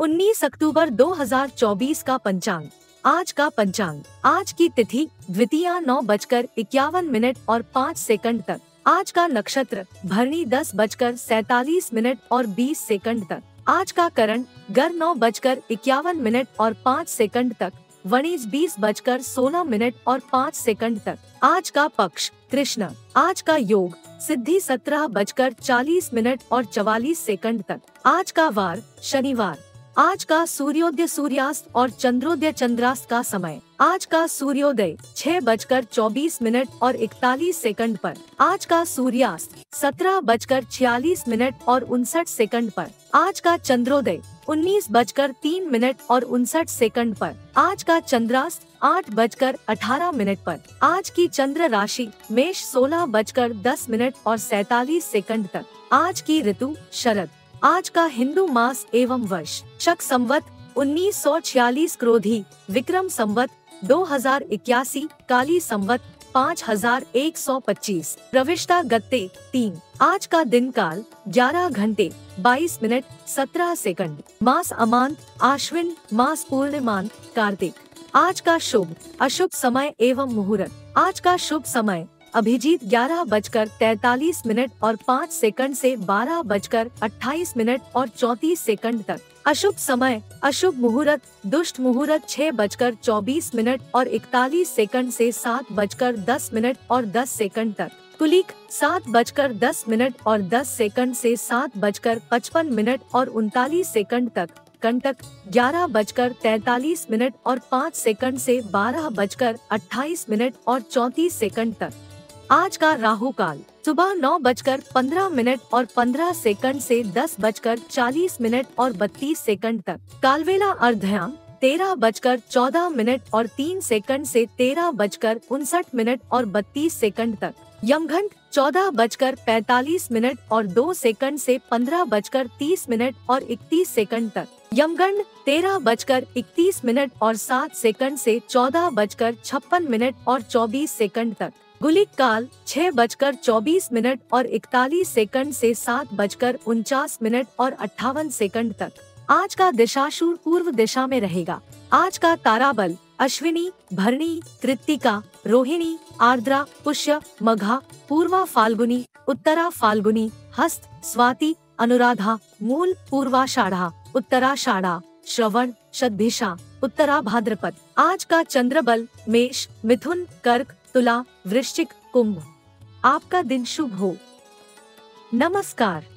19 अक्टूबर 2024 का पंचांग। आज का पंचांग। आज की तिथि द्वितीया नौ बजकर इक्यावन मिनट और पाँच सेकंड तक। आज का नक्षत्र भरणी दस बजकर सैतालीस मिनट और बीस सेकंड तक। आज का करण गर नौ बजकर इक्यावन मिनट और पाँच सेकंड तक। वणिज बीस बजकर सोलह मिनट और पाँच सेकंड तक। आज का पक्ष कृष्ण आज का योग सिद्धि सत्रह बजकर चालीस मिनट और चवालीस सेकंड तक। आज का वार शनिवार। आज का सूर्योदय सूर्यास्त और चंद्रोदय चंद्रास्त का समय। आज का सूर्योदय छह बजकर चौबीस मिनट और इकतालीस सेकंड पर। आज का सूर्यास्त सत्रह बजकर छियालीस मिनट और उनसठ सेकंड पर। आज का चंद्रोदय उन्नीस बजकर तीन मिनट और उनसठ सेकंड पर। आज का चंद्रास्त आठ बजकर अठारह मिनट पर। आज की चंद्र राशि मेष सोलह बजकर दस मिनट और सैतालीस सेकंड तक। आज की ऋतु शरद। आज का हिंदू मास एवं वर्ष, शक संवत, उन्नीस सौ छियालीस क्रोधी, विक्रम संवत, दो हज़ार इक्यासी, काली संवत, पाँच हज़ार एक सौ पच्चीस, प्रविष्टा गत्ते, तीन, आज का दिन काल ग्यारह घंटे, बाईस मिनट, सत्रह सेकंड, मास अमांत, आश्विन, मास पूर्णिमान कार्तिक, आज का शुभ, अशुभ समय एवं मुहूर्त, आज का शुभ समय अभिजीत ग्यारह बजकर तैतालीस मिनट और पाँच सेकंड से बारह बजकर अट्ठाईस मिनट और चौतीस सेकंड तक। अशुभ समय, अशुभ मुहूर्त, दुष्ट मुहूर्त छह बजकर चौबीस मिनट और इकतालीस सेकंड से सात बजकर दस मिनट और दस सेकंड तक। कुलिक, सात बजकर दस मिनट और दस सेकंड से सात बजकर पचपन मिनट और उनतालीस सेकंड तक। कंटक, ग्यारह बजकर तैतालीस मिनट और पाँच सेकंड से बारह बजकर अट्ठाईस मिनट और चौतीस सेकंड तक। आज का राहु काल। सुबह नौ बजकर पंद्रह मिनट और पंद्रह सेकंड से दस बजकर चालीस मिनट और बत्तीस सेकंड तक। कालवेला अर्धयाम, तेरह बजकर चौदह मिनट और तीन सेकंड से तेरह बजकर उनसठ मिनट और बत्तीस सेकंड तक। यमघंट, चौदह बजकर पैतालीस मिनट और दो सेकंड से पंद्रह बजकर तीस मिनट और इकतीस सेकंड तक। यमगंड तेरह बजकर इकतीस मिनट और सात सेकंड से चौदह बजकर छप्पन मिनट और चौबीस सेकंड तक। गुलिक काल छह बजकर चौबीस मिनट और इकतालीस सेकंड से सात बजकर उनचास मिनट और अट्ठावन सेकंड तक। आज का दिशाशूर पूर्व दिशा में रहेगा। आज का ताराबल, अश्विनी, भरणी, कृतिका, रोहिणी, आर्द्रा, पुष्य, मघा, पूर्वा फाल्गुनी, उत्तरा फाल्गुनी, हस्त, स्वाति, अनुराधा, मूल पूर्वाषाढ़ा उत्तराषाढ़ा श्रवण शतभिषा उत्तरा भाद्रपद। आज का चंद्रबल, मेष, मिथुन, कर्क तुला वृश्चिक कुंभ। आपका दिन शुभ हो। नमस्कार।